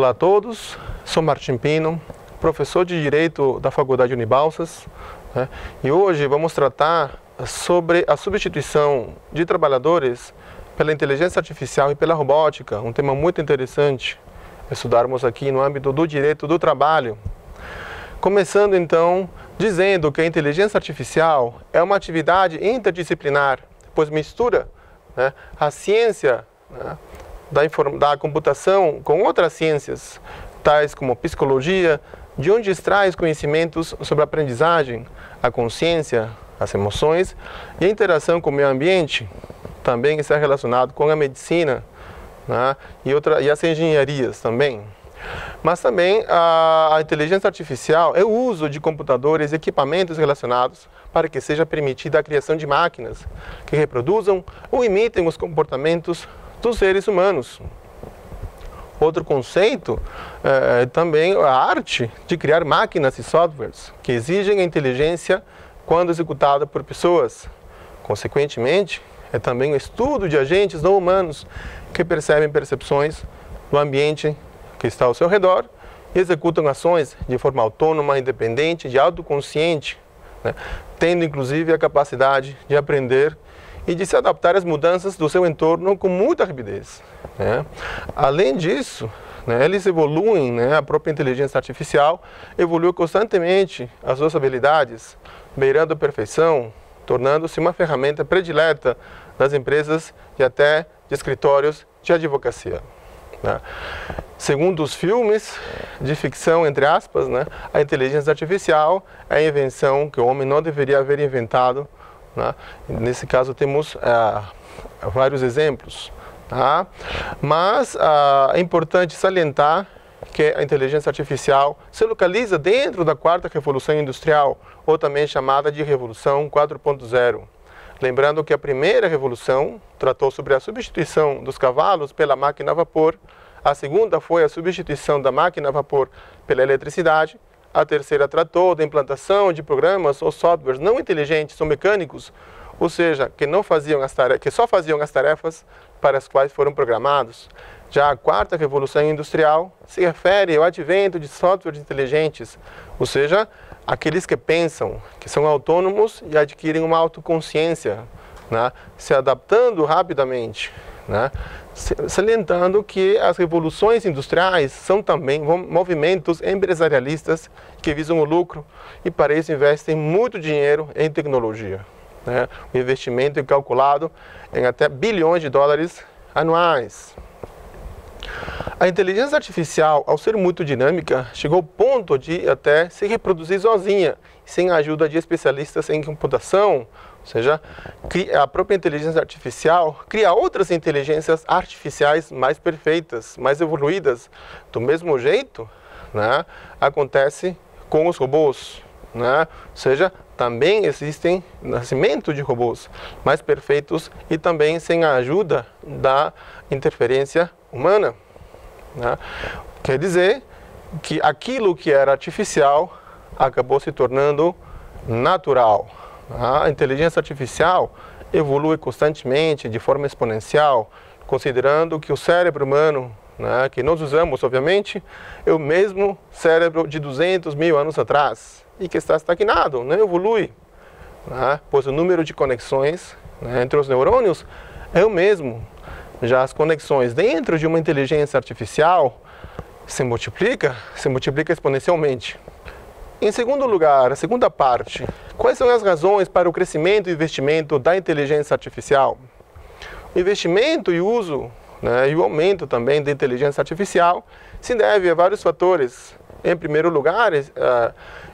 Olá a todos, sou Martim Pino, professor de Direito da Faculdade Unibalsas né? e hoje vamos tratar sobre a substituição de trabalhadores pela inteligência artificial e pela robótica, um tema muito interessante estudarmos aqui no âmbito do direito do trabalho. Começando então dizendo que a inteligência artificial é uma atividade interdisciplinar, pois mistura né, a ciência né, da, da computação com outras ciências, tais como psicologia, de onde extrai conhecimentos sobre a aprendizagem, a consciência, as emoções e a interação com o meio ambiente. Também está relacionado com a medicina né, e, outra, e as engenharias também. Mas também a, a, inteligência artificial é o uso de computadores e equipamentos relacionados para que seja permitida a criação de máquinas que reproduzam ou imitem os comportamentos dos seres humanos. Outro conceito é, é também a arte de criar máquinas e softwares que exigem inteligência quando executada por pessoas. Consequentemente, é também o estudo de agentes não humanos que percebem percepções do ambiente que está ao seu redor e executam ações de forma autônoma, independente, de autoconsciente, né? tendo inclusive a capacidade de aprender e de se adaptar às mudanças do seu entorno com muita rapidez. Né? Além disso, né, eles evoluem, né, a própria inteligência artificial evolui constantemente as suas habilidades, beirando a perfeição, tornando-se uma ferramenta predileta das empresas e até de escritórios de advocacia. Né? Segundo os filmes de ficção, entre aspas, né, a inteligência artificial é a invenção que o homem não deveria haver inventado né? Nesse caso temos é, vários exemplos. Tá? Mas ah, é importante salientar que a inteligência artificial se localiza dentro da quarta revolução industrial, ou também chamada de Revolução 4.0. Lembrando que a primeira revolução tratou sobre a substituição dos cavalos pela máquina a vapor, a segunda foi a substituição da máquina a vapor pela eletricidade, a terceira tratou da implantação de programas ou softwares não inteligentes ou mecânicos, ou seja, que, não faziam as tarefas, que só faziam as tarefas para as quais foram programados. Já a quarta revolução industrial se refere ao advento de softwares inteligentes, ou seja, aqueles que pensam, que são autônomos e adquirem uma autoconsciência, né? se adaptando rapidamente. Né? salientando que as revoluções industriais são também movimentos empresarialistas que visam o lucro e para isso investem muito dinheiro em tecnologia. Né? O investimento é calculado em até bilhões de dólares anuais. A inteligência artificial, ao ser muito dinâmica, chegou ao ponto de até se reproduzir sozinha, sem a ajuda de especialistas em computação, ou seja, a própria inteligência artificial cria outras inteligências artificiais mais perfeitas, mais evoluídas. Do mesmo jeito, né, acontece com os robôs. Né? Ou seja, também existem nascimento de robôs mais perfeitos e também sem a ajuda da interferência humana. Né? Quer dizer que aquilo que era artificial acabou se tornando natural. A inteligência artificial evolui constantemente, de forma exponencial, considerando que o cérebro humano, né, que nós usamos, obviamente, é o mesmo cérebro de 200 mil anos atrás e que está estagnado, não evolui, né, pois o número de conexões né, entre os neurônios é o mesmo. Já as conexões dentro de uma inteligência artificial se multiplica, se multiplica exponencialmente. Em segundo lugar, a segunda parte, quais são as razões para o crescimento e investimento da inteligência artificial? O investimento e uso né, e o aumento também da inteligência artificial se deve a vários fatores. Em primeiro lugar, é,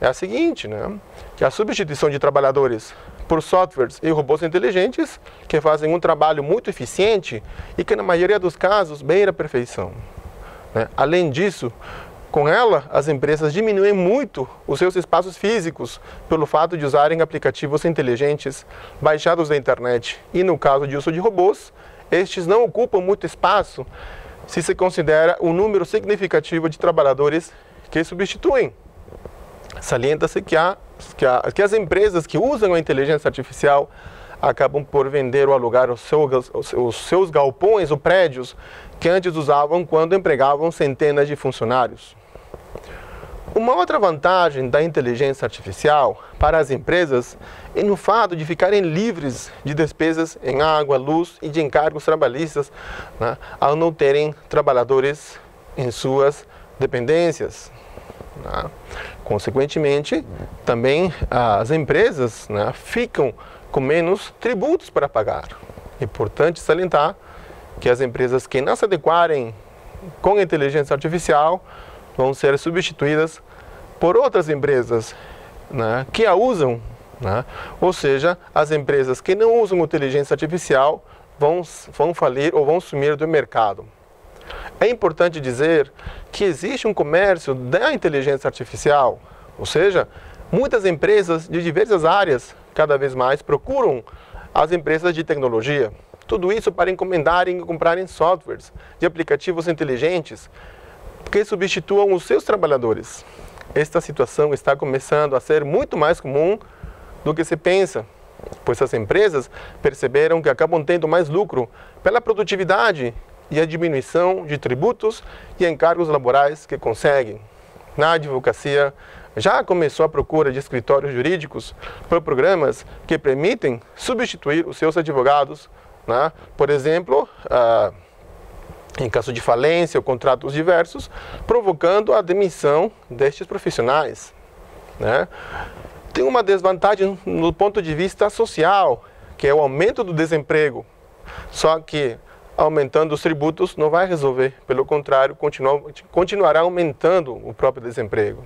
é a seguinte, né, que a substituição de trabalhadores por softwares e robôs inteligentes que fazem um trabalho muito eficiente e que na maioria dos casos beira a perfeição. Né? Além disso, com ela, as empresas diminuem muito os seus espaços físicos pelo fato de usarem aplicativos inteligentes baixados da internet. E no caso de uso de robôs, estes não ocupam muito espaço se se considera o um número significativo de trabalhadores que substituem. Salienta-se que, que, que as empresas que usam a inteligência artificial acabam por vender ou alugar os seus, os seus galpões ou prédios que antes usavam quando empregavam centenas de funcionários. Uma outra vantagem da inteligência artificial para as empresas é no fato de ficarem livres de despesas em água, luz e de encargos trabalhistas, né, ao não terem trabalhadores em suas dependências. Né. Consequentemente, também as empresas né, ficam com menos tributos para pagar. É importante salientar que as empresas que não se adequarem com inteligência artificial vão ser substituídas por outras empresas né, que a usam, né? ou seja, as empresas que não usam inteligência artificial vão, vão falir ou vão sumir do mercado. É importante dizer que existe um comércio da inteligência artificial, ou seja, muitas empresas de diversas áreas cada vez mais procuram as empresas de tecnologia. Tudo isso para encomendarem e comprarem softwares de aplicativos inteligentes que substituam os seus trabalhadores. Esta situação está começando a ser muito mais comum do que se pensa, pois as empresas perceberam que acabam tendo mais lucro pela produtividade e a diminuição de tributos e encargos laborais que conseguem. Na advocacia, já começou a procura de escritórios jurídicos por programas que permitem substituir os seus advogados, né? por exemplo, ah, em caso de falência ou contratos diversos, provocando a demissão destes profissionais. Né? Tem uma desvantagem no ponto de vista social, que é o aumento do desemprego. Só que aumentando os tributos não vai resolver, pelo contrário, continua, continuará aumentando o próprio desemprego.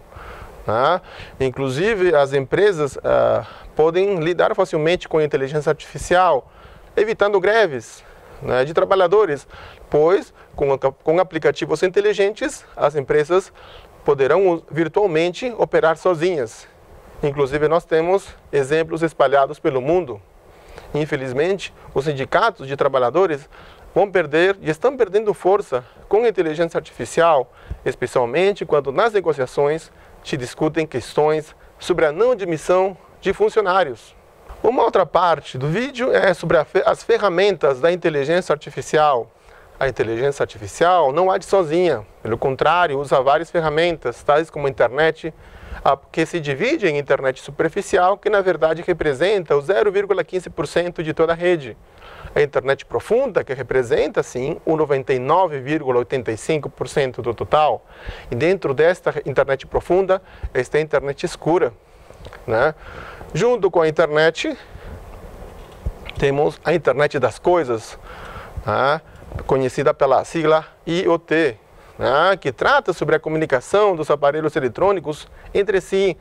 Né? Inclusive, as empresas ah, podem lidar facilmente com a inteligência artificial, evitando greves né, de trabalhadores, pois com, com aplicativos inteligentes as empresas poderão virtualmente operar sozinhas. Inclusive, nós temos exemplos espalhados pelo mundo. Infelizmente, os sindicatos de trabalhadores vão perder e estão perdendo força com a inteligência artificial, especialmente quando nas negociações se discutem questões sobre a não admissão de funcionários. Uma outra parte do vídeo é sobre as ferramentas da inteligência artificial. A inteligência artificial não age sozinha, pelo contrário, usa várias ferramentas, tais como a internet, que se divide em internet superficial, que na verdade representa o 0,15% de toda a rede a internet profunda, que representa, sim, o 99,85% do total. E dentro desta internet profunda está a internet escura. Né? Junto com a internet, temos a internet das coisas, né? conhecida pela sigla IoT, né? que trata sobre a comunicação dos aparelhos eletrônicos entre si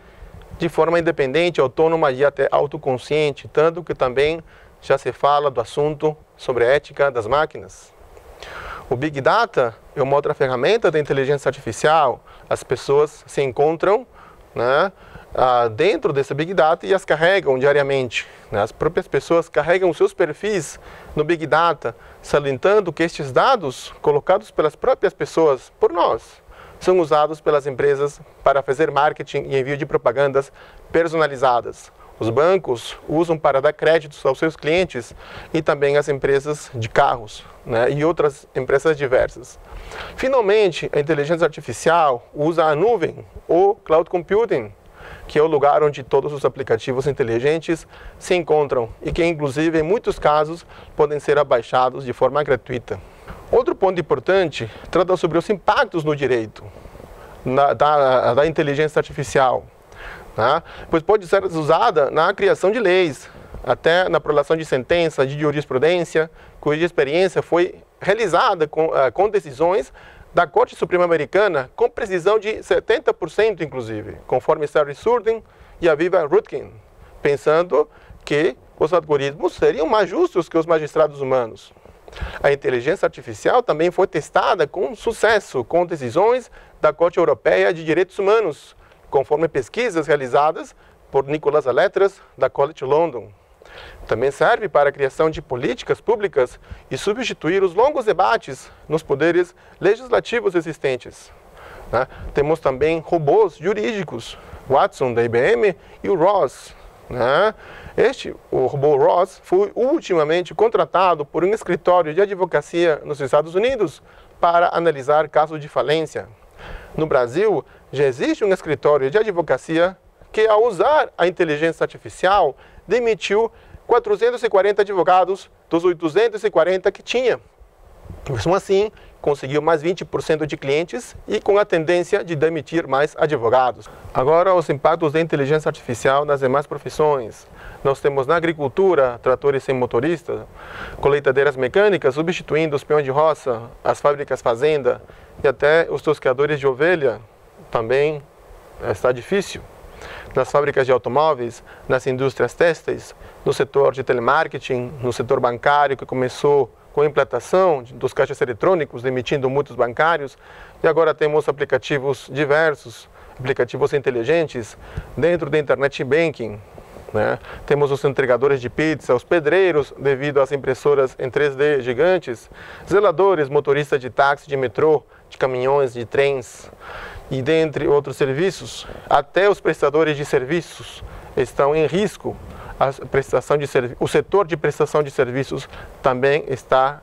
de forma independente, autônoma e até autoconsciente, tanto que também já se fala do assunto sobre a ética das máquinas. O Big Data é uma outra ferramenta da inteligência artificial. As pessoas se encontram né, dentro desse Big Data e as carregam diariamente. Né? As próprias pessoas carregam seus perfis no Big Data, salientando que estes dados, colocados pelas próprias pessoas, por nós, são usados pelas empresas para fazer marketing e envio de propagandas personalizadas os bancos usam para dar créditos aos seus clientes e também as empresas de carros né, e outras empresas diversas. Finalmente, a inteligência artificial usa a nuvem ou cloud computing, que é o lugar onde todos os aplicativos inteligentes se encontram e que, inclusive, em muitos casos, podem ser abaixados de forma gratuita. Outro ponto importante trata sobre os impactos no direito na, da, da inteligência artificial né? pois pode ser usada na criação de leis, até na prolação de sentença, de jurisprudência, cuja experiência foi realizada com, uh, com decisões da Corte Suprema Americana com precisão de 70%, inclusive, conforme Sarah Surden e a Viva Rutkin, pensando que os algoritmos seriam mais justos que os magistrados humanos. A inteligência artificial também foi testada com sucesso com decisões da Corte Europeia de Direitos Humanos, conforme pesquisas realizadas por Nicholas Aletras, da College London. Também serve para a criação de políticas públicas e substituir os longos debates nos poderes legislativos existentes. Né? Temos também robôs jurídicos, Watson da IBM e o Ross, Né? Este, o robô Ross, foi ultimamente contratado por um escritório de advocacia nos Estados Unidos para analisar casos de falência. No Brasil, já existe um escritório de advocacia que, ao usar a inteligência artificial, demitiu 440 advogados dos 840 que tinha. Mesmo assim, conseguiu mais 20% de clientes e com a tendência de demitir mais advogados. Agora, os impactos da inteligência artificial nas demais profissões. Nós temos na agricultura tratores sem motorista, colheitadeiras mecânicas substituindo os peões de roça, as fábricas fazenda e até os tosqueadores de ovelha. Também está difícil. Nas fábricas de automóveis, nas indústrias têxteis, no setor de telemarketing, no setor bancário que começou com a implantação dos caixas eletrônicos, demitindo muitos bancários, e agora temos aplicativos diversos, aplicativos inteligentes dentro da internet banking. Né? Temos os entregadores de pizza, os pedreiros, devido às impressoras em 3D gigantes, zeladores, motoristas de táxi, de metrô, de caminhões, de trens, e dentre outros serviços, até os prestadores de serviços estão em risco a prestação de o setor de prestação de serviços também está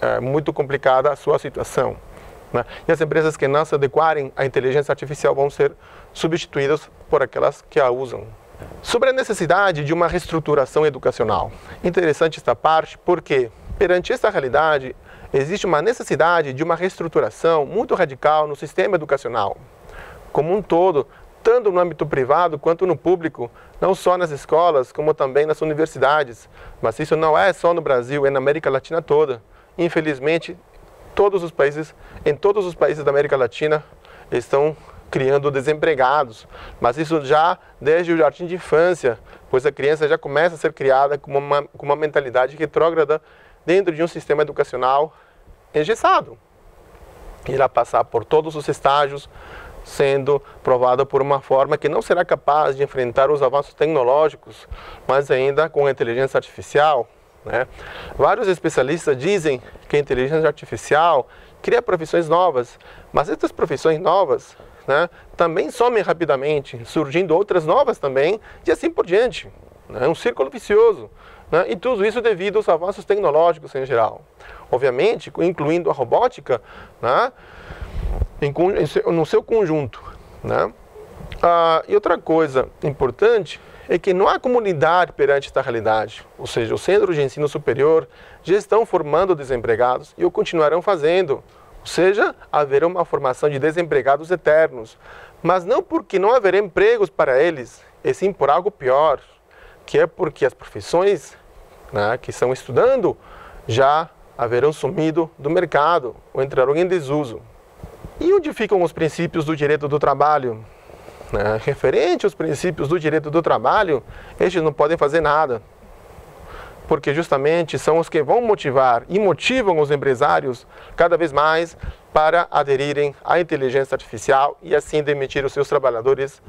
é, muito complicada a sua situação. Né? E as empresas que não se adequarem à inteligência artificial vão ser substituídas por aquelas que a usam. Sobre a necessidade de uma reestruturação educacional. Interessante esta parte porque, perante esta realidade, existe uma necessidade de uma reestruturação muito radical no sistema educacional. Como um todo, tanto no âmbito privado quanto no público, não só nas escolas, como também nas universidades. Mas isso não é só no Brasil, é na América Latina toda. Infelizmente, todos os países, em todos os países da América Latina, estão criando desempregados. Mas isso já desde o jardim de infância, pois a criança já começa a ser criada com uma, com uma mentalidade retrógrada dentro de um sistema educacional engessado. Irá passar por todos os estágios, sendo provada por uma forma que não será capaz de enfrentar os avanços tecnológicos, mas ainda com a inteligência artificial. Né? Vários especialistas dizem que a inteligência artificial cria profissões novas, mas essas profissões novas né, também somem rapidamente, surgindo outras novas também, e assim por diante. É né? um círculo vicioso. Né? E tudo isso devido aos avanços tecnológicos em geral. Obviamente, incluindo a robótica, né? no seu conjunto. Né? Ah, e outra coisa importante é que não há comunidade perante esta realidade, ou seja, os centros de ensino superior já estão formando desempregados e o continuarão fazendo, ou seja, haverá uma formação de desempregados eternos, mas não porque não haverá empregos para eles, e sim por algo pior, que é porque as profissões né, que estão estudando já haverão sumido do mercado ou entrarão em desuso. E onde ficam os princípios do direito do trabalho? É, referente aos princípios do direito do trabalho, estes não podem fazer nada. Porque justamente são os que vão motivar e motivam os empresários cada vez mais para aderirem à inteligência artificial e assim demitir os seus trabalhadores,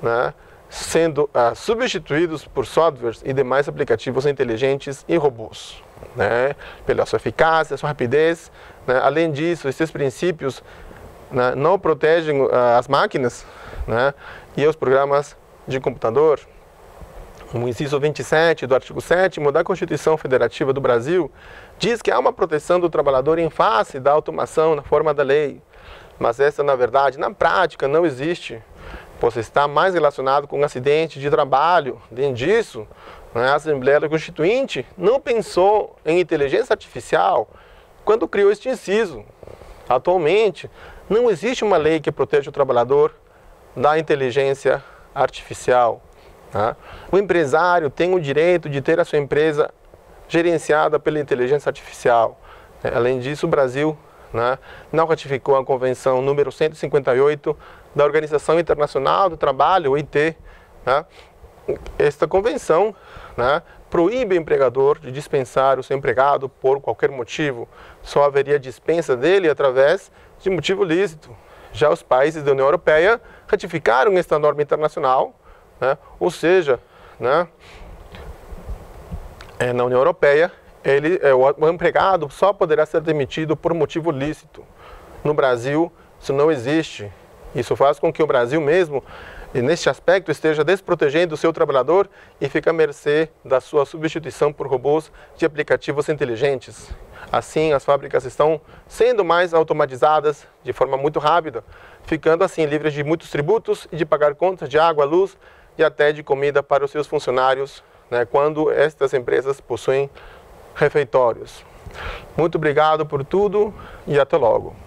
né, sendo uh, substituídos por softwares e demais aplicativos inteligentes e robôs. Né, pela sua eficácia, sua rapidez. Né, além disso, esses princípios né, não protegem uh, as máquinas né, e os programas de computador. O inciso 27 do artigo 7 da Constituição Federativa do Brasil diz que há uma proteção do trabalhador em face da automação na forma da lei. Mas essa, na verdade, na prática não existe, pois está mais relacionado com um acidente de trabalho. Além disso, né, a Assembleia Constituinte não pensou em inteligência artificial quando criou este inciso. Atualmente, não existe uma lei que proteja o trabalhador da inteligência artificial. Tá? O empresário tem o direito de ter a sua empresa gerenciada pela inteligência artificial. Além disso, o Brasil né, não ratificou a Convenção número 158 da Organização Internacional do Trabalho, OIT. Né? Esta convenção né, proíbe o empregador de dispensar o seu empregado por qualquer motivo. Só haveria dispensa dele através de motivo lícito. Já os países da União Europeia ratificaram esta norma internacional, né? ou seja, né? é, na União Europeia, ele, é, o empregado só poderá ser demitido por motivo lícito. No Brasil, isso não existe. Isso faz com que o Brasil mesmo neste aspecto esteja desprotegendo o seu trabalhador e fique à mercê da sua substituição por robôs de aplicativos inteligentes. Assim, as fábricas estão sendo mais automatizadas de forma muito rápida, ficando assim livres de muitos tributos e de pagar contas de água, luz e até de comida para os seus funcionários, né, quando estas empresas possuem refeitórios. Muito obrigado por tudo e até logo.